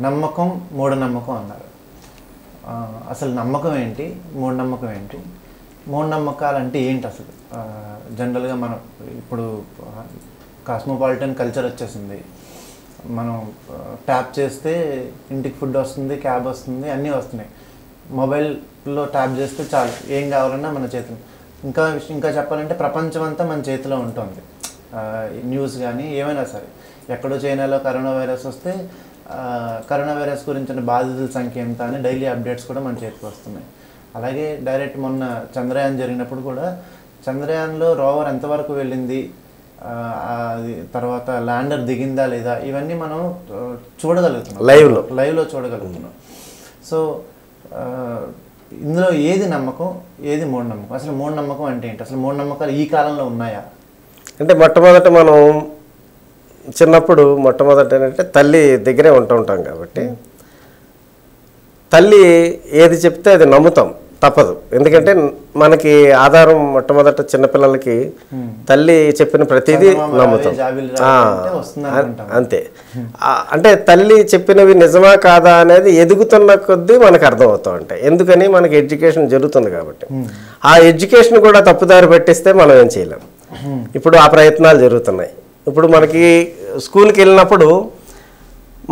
నమ్మకం మూఢనమ్మకం అన్నారు. అసలు నమ్మకం ఏంటి? మూఢనమ్మకం ఏంటి? మూఢనమ్మకాలు అంటే ఏంటి అసలు? జనరల్గా మనం ఇప్పుడు కాస్మోపాలిటన్ కల్చర్ వచ్చేసింది. మనం ట్యాప్ చేస్తే ఇంటికి ఫుడ్ వస్తుంది క్యాబ్ వస్తుంది అన్నీ వస్తున్నాయి. మొబైల్లో ట్యాప్ చేస్తే చాలు ఏం కావాలన్నా మన చేతిలో. ఇంకా ఇంకా చెప్పాలంటే ప్రపంచం అంతా మన చేతిలో ఉంటుంది. న్యూస్ కానీ ఏమైనా సరే. ఎక్కడో చైనాలో కరోనా వైరస్ వస్తే కరోనా వైరస్ గురించిన బాధితుల సంఖ్య ఎంత అని డైలీ అప్డేట్స్ కూడా మన చేతికి వస్తున్నాయి. అలాగే డైరెక్ట్ మొన్న చంద్రయాన్ జరిగినప్పుడు కూడా చంద్రయాన్లో రోవర్ ఎంతవరకు వెళ్ళింది? తర్వాత ల్యాండర్ దిగిందా లేదా? ఇవన్నీ మనం చూడగలుగుతున్నాం. Live లో. లైవ్లో చూడగలుగుతున్నాం. సో ఇందులో ఏది నమ్మకం? ఏది మూఢనమ్మకం అసలు మూఢనమ్మకం అంటే ఏంటి? అసలు మూఢనమ్మకాలు ఈ కాలంలో ఉన్నాయా? అంటే మొట్టమొదట మనం చిన్నప్పుడు మొట్టమొదట ఏంటంటే తల్లి దగ్గరే ఉంటూ ఉంటాం కాబట్టి తల్లి ఏది చెప్తే అది నమ్ముతాం తప్పదు. ఎందుకంటే మనకి ఆధారం మొట్టమొదట చిన్నపిల్లలకి తల్లి చెప్పిన ప్రతిదీ నమ్ముతాం. అంటే. అంతే. అంటే తల్లి చెప్పినవి నిజమా కాదా అనేది ఎదుగుతున్న కొద్దీ మనకు అర్థమవుతూ ఉంటాయి. ఎందుకని మనకి ఎడ్యుకేషన్ జరుగుతుంది కాబట్టి. ఆ ఎడ్యుకేషన్ కూడా తప్పుదారి పట్టిస్తే మనం ఏం చేయలేం. ఇప్పుడు ఆ ప్రయత్నాలు జరుగుతున్నాయి. ఇప్పుడు మనకి స్కూల్కి వెళ్ళినప్పుడు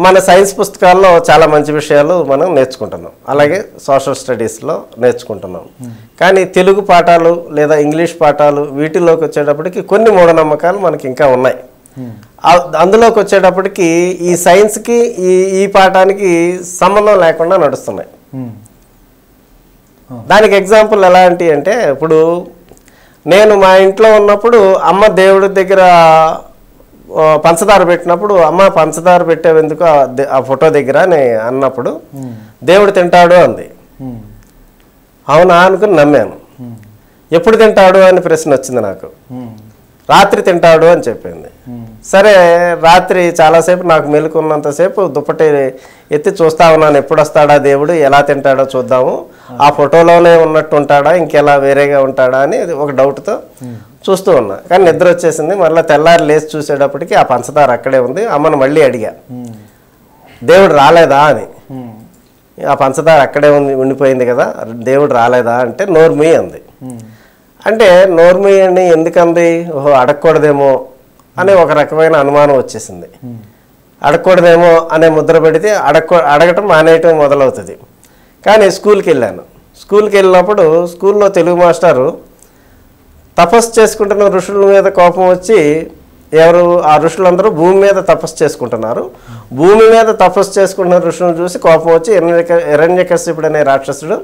మన సైన్స్ పుస్తకాల్లో చాలా మంచి విషయాలు మనం నేర్చుకుంటున్నాం. అలాగే సోషల్ స్టడీస్లో నేర్చుకుంటున్నాం. కానీ తెలుగు పాఠాలు లేదా ఇంగ్లీష్ పాఠాలు వీటిలోకి వచ్చేటప్పటికి కొన్ని మూఢనమ్మకాలు మనకి ఇంకా ఉన్నాయి. అందులోకి వచ్చేటప్పటికి ఈ సైన్స్కి ఈ ఈ పాఠానికి సంబంధం లేకుండా నడుస్తున్నాయి. దానికి ఎగ్జాంపుల్ ఎలాంటి అంటే ఇప్పుడు నేను మా ఇంట్లో ఉన్నప్పుడు అమ్మ దేవుడి దగ్గర పంచదార పెట్టినప్పుడు అమ్మ పంచదార పెట్టేందుకు ఆ ఫోటో దగ్గర? అని అన్నప్పుడు దేవుడు తింటాడు అంది. అవునా? అనుకుని నమ్మాను. ఎప్పుడు తింటాడు? అని ప్రశ్న వచ్చింది నాకు. రాత్రి తింటాడు అని చెప్పింది. సరే రాత్రి చాలాసేపు నాకు మెలుకున్నంతసేపు దుప్పటి ఎత్తి చూస్తా ఉన్నాను. ఎప్పుడు వస్తాడా దేవుడు? ఎలా తింటాడో చూద్దాము. ఆ ఫోటోలోనే ఉన్నట్టు ఉంటాడా ఇంకెలా వేరేగా ఉంటాడా? అని ఒక డౌట్తో చూస్తూ ఉన్నా. కానీ నిద్ర వచ్చేసింది. మళ్ళీ తెల్లారి లేచి చూసేటప్పటికి ఆ పంచదార అక్కడే ఉంది. అమ్మను మళ్ళీ అడిగా. దేవుడు రాలేదా? అని. ఆ పంచదార అక్కడే ఉంది ఉండిపోయింది కదా. దేవుడు రాలేదా? అంటే నోర్మి అంది. అంటే నోర్మి అని ఎందుకంది? ఓహో అడగకూడదేమో అనే ఒక రకమైన అనుమానం వచ్చేసింది. అడగకూడదేమో అనే ముద్ర పెడితే అడగ అడగటం మానేయటం మొదలవుతుంది. కానీ స్కూల్కి వెళ్ళాను. స్కూల్కి వెళ్ళినప్పుడు స్కూల్లో తెలుగు మాస్టారు తపస్సు చేసుకుంటున్న ఋషుల మీద కోపం వచ్చి ఎవరు ఆ ఋషులందరూ భూమి మీద తపస్సు చేసుకుంటున్నారు. భూమి మీద తపస్సు చేసుకుంటున్న ఋషులను చూసి కోపం వచ్చి హిరణ్యక హిరణ్యకశ్యపుడు అనే రాక్షసుడు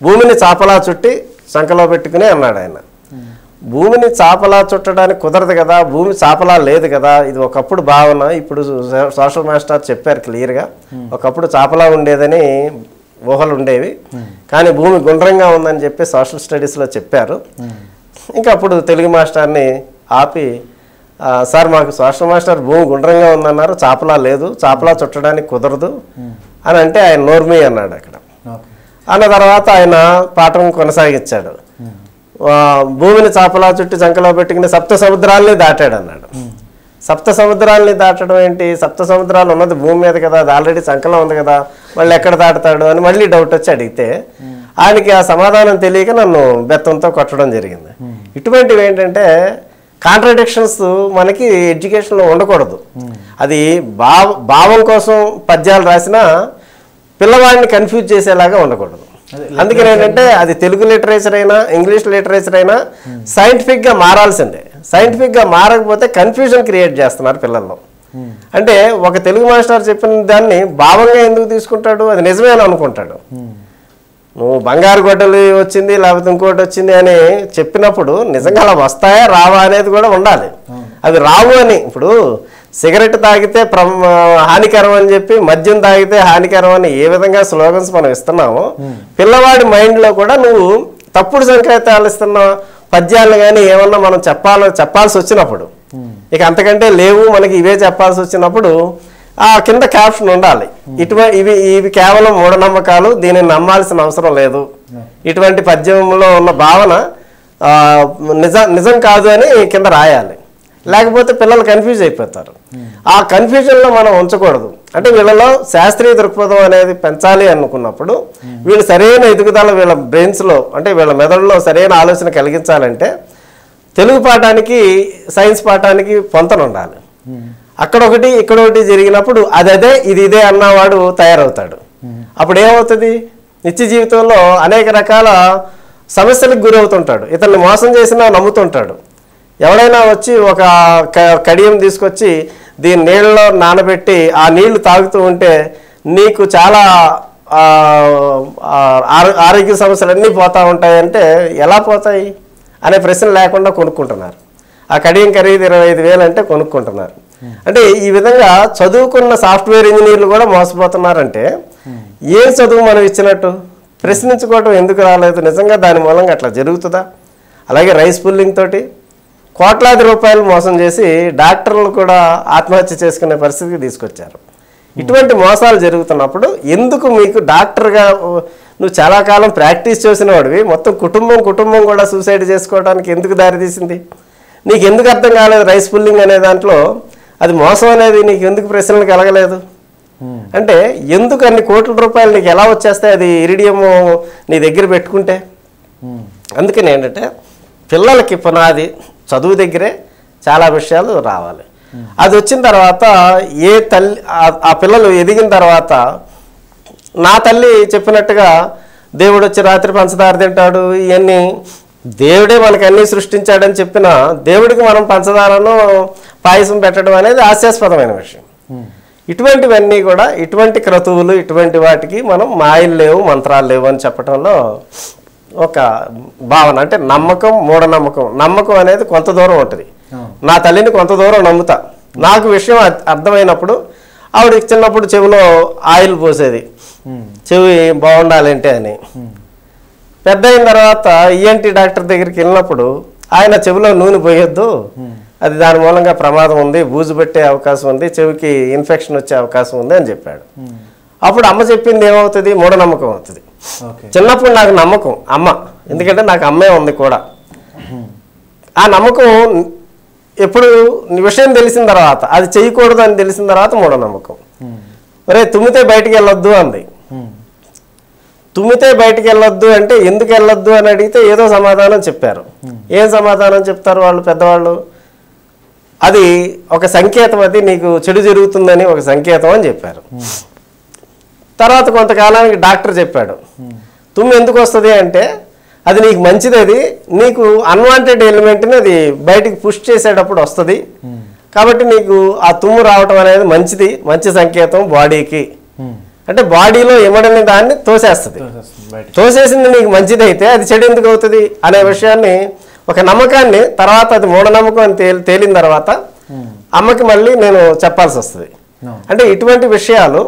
భూమిని చాపలా చుట్టి సంఖలో పెట్టుకుని అన్నాడు ఆయన. భూమిని చాపలా చుట్టడానికి కుదరదు కదా భూమి చాపలా లేదు కదా ఇది ఒకప్పుడు భావన ఇప్పుడు సోషల్ మాస్టర్ చెప్పారు క్లియర్గా. ఒకప్పుడు చాపలా ఉండేదని ఊహలు ఉండేవి కానీ భూమి గుండ్రంగా ఉందని చెప్పి సోషల్ స్టడీస్లో చెప్పారు. ఇంకా అప్పుడు తెలుగు మాస్టర్ని ఆపి "ఆ, సార్ మాకు సోషల్ మాస్టర్ భూమి గుండ్రంగా ఉందన్నారు చాపలా లేదు చాపలా చుట్టడానికి కుదరదు అని అంటే ఆయన నోర్మి అన్నాడు అక్కడ. అన్న తర్వాత ఆయన పాఠం కొనసాగించాడు. ఆ, భూమిని చాపలా చుట్టి చంకలో పెట్టుకుని సప్త సముద్రాల్ని దాటాడు అన్నాడు. సప్త సముద్రాల్ని దాటడం ఏంటి? సప్త సముద్రాలు ఉన్నది భూమి మీద కదా అది ఆల్రెడీ చంకలో ఉంది కదా మళ్ళీ ఎక్కడ దాటుతాడు అని మళ్ళీ డౌట్ వచ్చి అడిగితే ఆయనకి ఆ సమాధానం తెలియక నన్ను బెత్తంతో కొట్టడం జరిగింది. ఇటువంటివి ఏంటంటే కాంట్రడిక్షన్స్ మనకి ఎడ్యుకేషన్లో ఉండకూడదు. అది భావ భావం కోసం పద్యాలు రాసినా పిల్లవాడిని కన్ఫ్యూజ్ చేసేలాగా ఉండకూడదు. అదే, అందుకని ఏంటంటే అది తెలుగు లిటరేచర్ అయినా ఇంగ్లీష్ లిటరేచర్ అయినా సైంటిఫిక్గా మారాల్సిందే. సైంటిఫిక్గా మారకపోతే కన్ఫ్యూజన్ క్రియేట్ చేస్తున్నారు పిల్లల్లో. అంటే ఒక తెలుగు మాస్టర్ చెప్పిన దాన్ని భావంగా ఎందుకు తీసుకుంటాడు? అది నిజమే అని అనుకుంటాడు. నువ్వు బంగారు గొడ్డలు వచ్చింది లేకపోతే ఇంకోటి వచ్చింది అని చెప్పినప్పుడు నిజంగా అలా వస్తాయా రావా అనేది కూడా ఉండాలి. అవి రావు అని. ఇప్పుడు సిగరెట్ తాగితే హానికరం అని చెప్పి మద్యం తాగితే హానికరం అని ఏ విధంగా స్లోగన్స్ మనం ఇస్తున్నామో పిల్లవాడి మైండ్లో కూడా నువ్వు తప్పుడు సంకేతాలు ఇస్తున్న పద్యాలు కానీ ఏమన్నా మనం చెప్పాలి చెప్పాల్సి వచ్చినప్పుడు ఇక అంతకంటే లేవు మనకి ఇవే చెప్పాల్సి వచ్చినప్పుడు ఆ కింద క్యాప్షన్ ఉండాలి. ఇటువంటి ఇవి ఇవి కేవలం మూఢనమ్మకాలు దీనిని నమ్మాల్సిన అవసరం లేదు. ఇటువంటి పద్యంలో ఉన్న భావన నిజం నిజం కాదు అని కింద రాయాలి. లేకపోతే పిల్లలు కన్ఫ్యూజ్ అయిపోతారు. ఆ కన్ఫ్యూజన్లో మనం ఉంచకూడదు. అంటే వీళ్ళలో శాస్త్రీయ దృక్పథం అనేది పెంచాలి అనుకున్నప్పుడు వీళ్ళు సరైన ఎదుగుదల వీళ్ళ బ్రెయిన్స్లో అంటే వీళ్ళ మెదడులో సరైన ఆలోచన కలిగించాలంటే తెలుగు పాఠానికి సైన్స్ పాఠానికి పొంతన ఉండాలి. అక్కడ ఒకటి ఇక్కడ ఒకటి జరిగినప్పుడు అదే ఇది ఇదే అన్నవాడు తయారవుతాడు. అప్పుడు ఏమవుతుంది? నిత్య జీవితంలో అనేక రకాల సమస్యలకు గురవుతుంటాడు. ఇతన్ని మోసం చేసినా నమ్ముతుంటాడు. ఎవడైనా వచ్చి ఒక క- కడియం తీసుకొచ్చి దీని నీళ్ళలో నానబెట్టి ఆ నీళ్ళు తాగుతూ ఉంటే నీకు చాలా ఆరోగ్య సమస్యలు అన్నీ ఉంటాయంటే ఎలా పోతాయి? అనే ప్రశ్న లేకుండా కొనుక్కుంటున్నారు. ఆ కడియం ఖరీదు ఇరవై ఐదు వేలు అంటే కొనుక్కుంటున్నారు. అంటే ఈ విధంగా చదువుకున్న సాఫ్ట్వేర్ ఇంజనీర్లు కూడా మోసపోతున్నారంటే ఏం చదువు మనం ఇచ్చినట్టు? ప్రశ్నించుకోవటం ఎందుకు రాలేదు? నిజంగా దాని మూలంగా అట్లా జరుగుతుందా? అలాగే రైస్ పుల్లింగ్ తోటి కోట్లాది రూపాయలు మోసం చేసి డాక్టర్లు కూడా ఆత్మహత్య చేసుకునే పరిస్థితికి తీసుకొచ్చారు. ఇటువంటి మోసాలు జరుగుతున్నప్పుడు ఎందుకు మీకు డాక్టర్గా నువ్వు చాలా కాలం ప్రాక్టీస్ చేసిన వాడివి మొత్తం కుటుంబం కుటుంబం కూడా సూసైడ్ చేసుకోవడానికి ఎందుకు దారితీసింది? నీకు ఎందుకు అర్థం కాలేదు రైస్ పుల్లింగ్ అనే దాంట్లో? అది మోసం అనేది నీకు ఎందుకు ప్రశ్నలు కలగలేదు? అంటే ఎందుకు అన్ని కోట్ల రూపాయలు నీకు ఎలా వచ్చేస్తాయి? అది ఇరిడియము నీ దగ్గర పెట్టుకుంటే. అందుకని ఏంటంటే పిల్లలకి పునాది చదువు దగ్గరే చాలా విషయాలు రావాలి. అది వచ్చిన తర్వాత ఏ తల్లి ఆ పిల్లలు ఎదిగిన తర్వాత నా తల్లి చెప్పినట్టుగా దేవుడు వచ్చి రాత్రి పంచదార తింటాడు ఇవన్నీ దేవుడే మనకి అన్నీ సృష్టించాడని చెప్పిన దేవుడికి మనం పంచదారను పాయసం పెట్టడం అనేది హాస్యాస్పదమైన విషయం. ఇటువంటివన్నీ కూడా ఇటువంటి క్రతువులు ఇటువంటి వాటికి మనం మాయలు లేవు మంత్రాలు లేవు అని చెప్పడంలో ఒక భావన. అంటే నమ్మకం మూఢనమ్మకం. నమ్మకం అనేది కొంత దూరం ఉంటుంది. నా తల్లిని కొంత దూరం నమ్ముతా. నాకు విషయం అర్థ- అర్థమైనప్పుడు ఆవిడ చిన్నప్పుడు చెవిలో ఆయిల్ పోసేది. చెవి బాగుండాలంటే అని. పెద్ద అయిన తర్వాత ఈఎన్టీ డాక్టర్ దగ్గరికి వెళ్ళినప్పుడు ఆయన చెవిలో నూనె పోయొద్దు. అది దాని మూలంగా ప్రమాదం ఉంది. బూజు పెట్టే అవకాశం ఉంది. చెవికి ఇన్ఫెక్షన్ వచ్చే అవకాశం ఉంది అని చెప్పాడు. అప్పుడు అమ్మ చెప్పింది ఏమవుతుంది? మూఢనమ్మకం అవుతుంది. చిన్నప్పుడు నాకు నమ్మకం అమ్మ. ఎందుకంటే నాకు అమ్మే ఉంది కూడా. ఆ నమ్మకం ఎప్పుడు విషయం తెలిసిన తర్వాత అది చేయకూడదు అని తెలిసిన తర్వాత మూఢనమ్మకం. ఒరే తుమ్మితే బయటికి వెళ్ళొద్దు అంది. తుమ్మితే బయటికి వెళ్ళొద్దు అంటే ఎందుకు వెళ్ళొద్దు అని అడిగితే ఏదో సమాధానం చెప్పారు. ఏం సమాధానం చెప్తారు వాళ్ళు పెద్దవాళ్ళు? అది ఒక సంకేతం అది నీకు చెడు జరుగుతుందని ఒక సంకేతం అని చెప్పారు. తర్వాత కొంతకాలానికి డాక్టర్ చెప్పాడు తుమ్ము ఎందుకు వస్తుంది అంటే అది నీకు మంచిది అది నీకు అన్వాంటెడ్ ఎలిమెంట్ని అది బయటికి పుష్ చేసేటప్పుడు వస్తుంది. కాబట్టి నీకు ఆ తుమ్ము రావటం అనేది మంచిది మంచి సంకేతం బాడీకి అంటే బాడీలో ఇమడని దాన్ని తోసేస్తుంది. తోసేసింది నీకు మంచిదైతే అది చెడు ఎందుకు అవుతుంది అనే విషయాన్ని ఒక నమ్మకాన్ని తర్వాత అది మూఢనమ్మకం అని తేలి తేలిన తర్వాత అమ్మకి మళ్ళీ నేను చెప్పాల్సి వస్తుంది. అంటే ఇటువంటి విషయాలు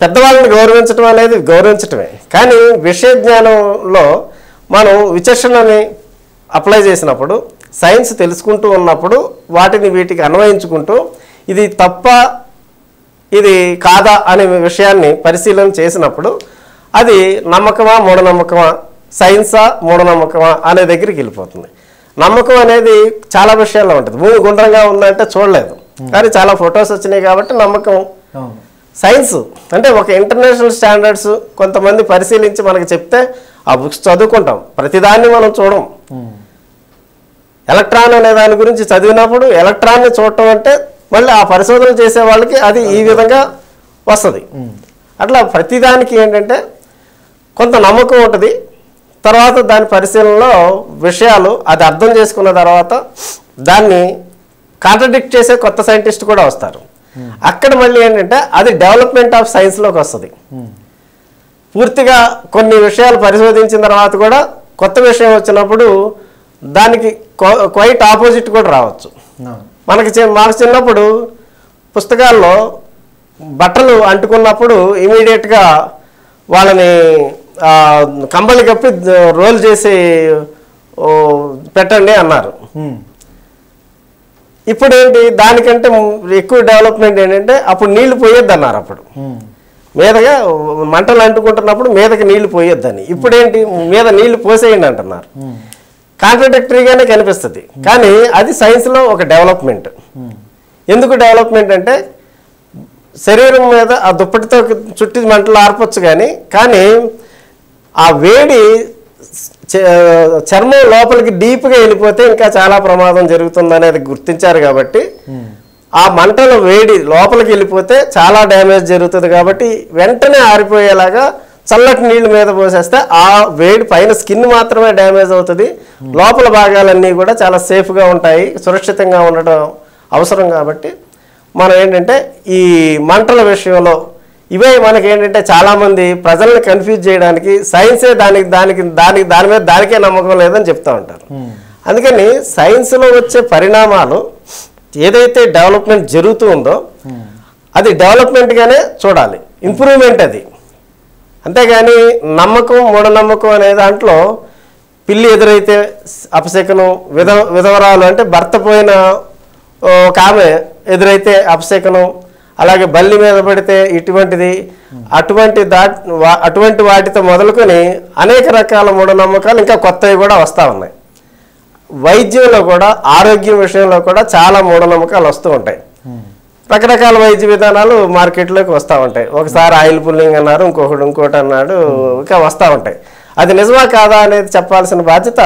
పెద్దవాళ్ళని గౌరవించడం అనేది గౌరవించటమే. కానీ విషయ జ్ఞానంలో మనం విచక్షణని అప్లై చేసినప్పుడు సైన్స్ తెలుసుకుంటూ ఉన్నప్పుడు వాటిని వీటికి అన్వయించుకుంటూ ఇది తప్ప ఇది కాదా అనే విషయాన్ని పరిశీలన చేసినప్పుడు అది నమ్మకమా మూఢనమ్మకమా సైన్సా మూఢనమ్మకమా అనే దగ్గరికి వెళ్ళిపోతుంది. నమ్మకం అనేది చాలా విషయాల్లో ఉంటుంది. భూమి గుండ్రంగా ఉందంటే చూడలేదు. కానీ చాలా ఫొటోస్ వచ్చినాయి కాబట్టి నమ్మకం. సైన్స్ అంటే ఒక ఇంటర్నేషనల్ స్టాండర్డ్స్ కొంతమంది పరిశీలించి మనకి చెప్తే ఆ బుక్స్ చదువుకుంటాం. ప్రతిదాన్ని మనం చూడం. ఎలక్ట్రాన్ అనే దాని గురించి చదివినప్పుడు ఎలక్ట్రాన్ని చూడటం అంటే మళ్ళీ ఆ పరిశోధన చేసే వాళ్ళకి అది ఈ విధంగా వస్తుంది. అట్లా ప్రతిదానికి ఏంటంటే కొంత నమ్మకం ఉంటుంది. తర్వాత దాని పరిశీలనలో విషయాలు అది అర్థం చేసుకున్న తర్వాత దాన్ని కాంట్రడిక్ట్ చేసే కొత్త సైంటిస్ట్ కూడా వస్తారు. అక్కడ మళ్ళీ ఏంటంటే అది డెవలప్మెంట్ ఆఫ్ సైన్స్లోకి వస్తుంది. పూర్తిగా కొన్ని విషయాలు పరిశోధించిన తర్వాత కూడా కొత్త విషయం వచ్చినప్పుడు దానికి క్వైట్ ఆపోజిట్ కూడా రావచ్చు. మనకి చి- మాకు చిన్నప్పుడు పుస్తకాల్లో బట్టలు అంటుకున్నప్పుడు ఇమీడియట్గా వాళ్ళని ఆ, కంబళి కప్పి రోల్ చేసి పెట్టండి అన్నారు. ఇప్పుడు ఏంటి దానికంటే ఎక్కువ డెవలప్మెంట్ ఏంటంటే అప్పుడు నీళ్ళు పోయొద్దు అన్నారు అప్పుడు. మీదగా మంటలు అంటుకుంటున్నప్పుడు మీదకి నీళ్ళు పోయొద్దని ఇప్పుడేంటి మీద నీళ్ళు పోసేయండి అంటున్నారు. కాంట్రడిక్టరీగానే కనిపిస్తుంది. కానీ అది సైన్స్లో ఒక డెవలప్మెంట్. ఎందుకు డెవలప్మెంట్ అంటే శరీరం మీద ఆ దుప్పటితో చుట్టి మంటలు ఆర్పొచ్చు కానీ కానీ ఆ వేడి చర్మం లోపలికి డీప్గా వెళ్ళిపోతే ఇంకా చాలా ప్రమాదం జరుగుతుంది అనేది గుర్తించారు కాబట్టి ఆ మంటల వేడి లోపలికి వెళ్ళిపోతే చాలా డ్యామేజ్ జరుగుతుంది కాబట్టి వెంటనే ఆరిపోయేలాగా చల్లటి నీళ్ళ మీద పోసేస్తే ఆ వేడి పైన స్కిన్ మాత్రమే డ్యామేజ్ అవుతుంది. లోపల భాగాలన్నీ కూడా చాలా సేఫ్గా ఉంటాయి సురక్షితంగా ఉండటం అవసరం కాబట్టి మనం ఏంటంటే ఈ మంటల విషయంలో ఇవే మనకి ఏంటంటే చాలామంది ప్రజల్ని కన్ఫ్యూజ్ చేయడానికి సైన్సే దానికి దానికి దానికి దాని మీద దానికే నమ్మకం లేదని చెప్తా ఉంటారు. అందుకని సైన్స్లో వచ్చే పరిణామాలు ఏదైతే డెవలప్మెంట్ జరుగుతూ ఉందో అది డెవలప్మెంట్గానే చూడాలి. ఇంప్రూవ్మెంట్ అది. అంతేగాని నమ్మకం మూఢనమ్మకం అనే దాంట్లో పిల్లి ఎదురైతే అపశకనం విధ విధవరాలు అంటే భర్త పోయిన ఒక ఆమె ఎదురైతే అపశకనం అలాగే బల్లి మీద పడితే ఇటువంటిది అటువంటి దా అటువంటి వాటితో మొదలుకొని అనేక రకాల మూఢనమ్మకాలు ఇంకా కొత్తవి కూడా వస్తూ ఉన్నాయి. వైద్యంలో కూడా ఆరోగ్యం విషయంలో కూడా చాలా మూఢనమ్మకాలు వస్తూ ఉంటాయి. రకరకాల వైద్య విధానాలు మార్కెట్లోకి వస్తూ ఉంటాయి. ఒకసారి ఆయిల్ పుల్లింగ్ అన్నారు ఇంకొకటి ఇంకోటి అన్నాడు ఇంకా వస్తూ ఉంటాయి. అది నిజమా కాదా అనేది చెప్పాల్సిన బాధ్యత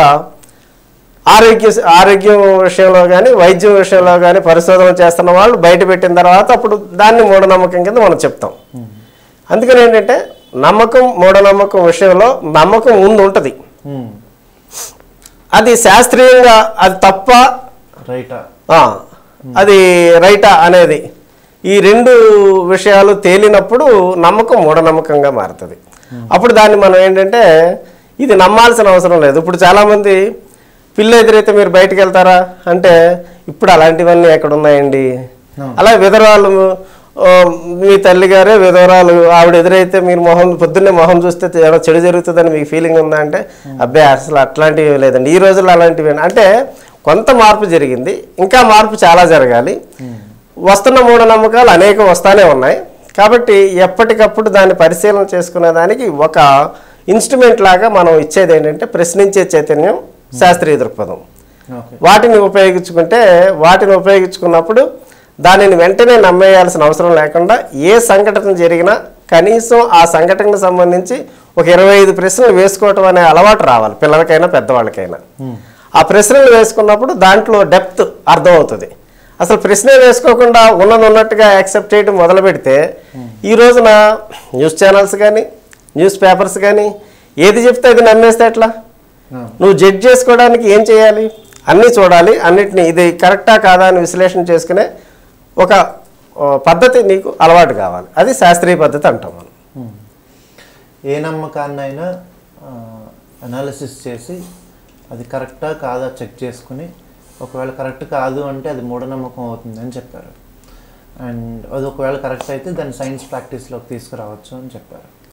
ఆరోగ్య ఆరోగ్యం విషయంలో కానీ వైద్యం విషయంలో కానీ పరిశోధన చేస్తున్న వాళ్ళు బయట పెట్టిన తర్వాత అప్పుడు దాన్ని మూఢనమ్మకం కింద మనం చెప్తాం. అందుకని ఏంటంటే నమ్మకం మూఢనమ్మకం విషయంలో నమ్మకం ముందు ఉంటుంది. అది శాస్త్రీయంగా అది తప్ప రైటా? అది రైటా అనేది. ఈ రెండు విషయాలు తేలినప్పుడు నమ్మకం మూఢనమ్మకంగా మారుతుంది. అప్పుడు దాన్ని మనం ఏంటంటే ఇది నమ్మాల్సిన అవసరం లేదు. ఇప్పుడు చాలామంది పిల్ల ఎదురైతే మీరు బయటికి వెళ్తారా? అంటే ఇప్పుడు అలాంటివన్నీ ఎక్కడ ఉన్నాయండి? అలా విధవరాలు ఆ, మీ తల్లిగారే విధవరాలు ఆవిడ ఎదురైతే మీరు మొహం పొద్దున్నే మొహం చూస్తే ఏమైనా చెడు జరుగుతుందని మీకు ఫీలింగ్ ఉందా అంటే అబ్బాయి అసలు అట్లాంటివి లేదండి. ఈ రోజుల్లో అలాంటివి అంటే కొంత మార్పు జరిగింది. ఇంకా మార్పు చాలా జరగాలి. వస్తున్న మూఢనమ్మకాలు అనేకం వస్తానే ఉన్నాయి. కాబట్టి ఎప్పటికప్పుడు దాన్ని పరిశీలన చేసుకునే దానికి ఒక ఇన్స్ట్రుమెంట్ లాగా మనం ఇచ్చేది ఏంటంటే ప్రశ్నించే చైతన్యం శాస్త్రీయ దృక్పథం. వాటిని ఉపయోగించుకుంటే వాటిని ఉపయోగించుకున్నప్పుడు దానిని వెంటనే నమ్మేయాల్సిన అవసరం లేకుండా ఏ సంఘటన జరిగినా కనీసం ఆ సంఘటనకు సంబంధించి ఒక ఇరవై ఐదు ప్రశ్నలు వేసుకోవటం అనే అలవాటు రావాలి. పిల్లలకైనా పెద్దవాళ్ళకైనా. ఆ ప్రశ్నలు వేసుకున్నప్పుడు దాంట్లో డెప్త్ అర్థమవుతుంది. అసలు ప్రశ్నే వేసుకోకుండా ఉన్నది ఉన్నట్టుగా యాక్సెప్ట్ చేయడం మొదలు పెడితే ఈ రోజున న్యూస్ ఛానల్స్ కానీ న్యూస్ పేపర్స్ కానీ ఏది చెప్తే అది నమ్మేస్తే ఎట్లా? నువ్వు జడ్జ్ చేసుకోవడానికి ఏం చేయాలి? అన్నీ చూడాలి. అన్నిటిని ఇది కరెక్టా కాదా అని విశ్లేషణ చేసుకునే ఒక పద్ధతి నీకు అలవాటు కావాలి. అది శాస్త్రీయ పద్ధతి అంటాం మనం. ఏ నమ్మకాన్నైనా అనాలిసిస్ చేసి అది కరెక్టా కాదా చెక్ చేసుకుని ఒకవేళ కరెక్ట్ కాదు అంటే అది మూఢనమ్మకం అవుతుంది అని చెప్పారు. అండ్ అది ఒకవేళ కరెక్ట్ అయితే దాన్ని సైన్స్ ప్రాక్టీస్లోకి తీసుకురావచ్చు అని చెప్పారు.